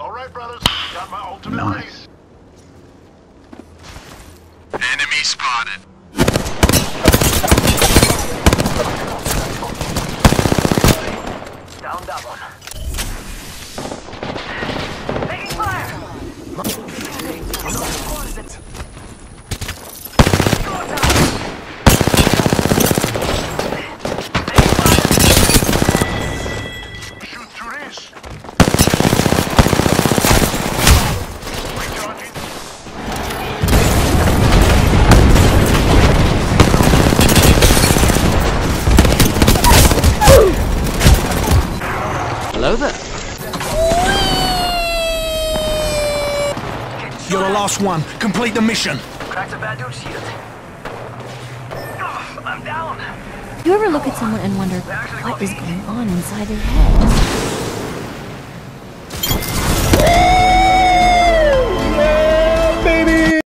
All right, brothers. Got my ultimate Nice. Enemy spotted. Down that one. Hello there. You're the last one. Complete the mission. Cracked a bad dude's shield. Ugh, I'm down. You ever look at someone and wonder what is going on inside their heads?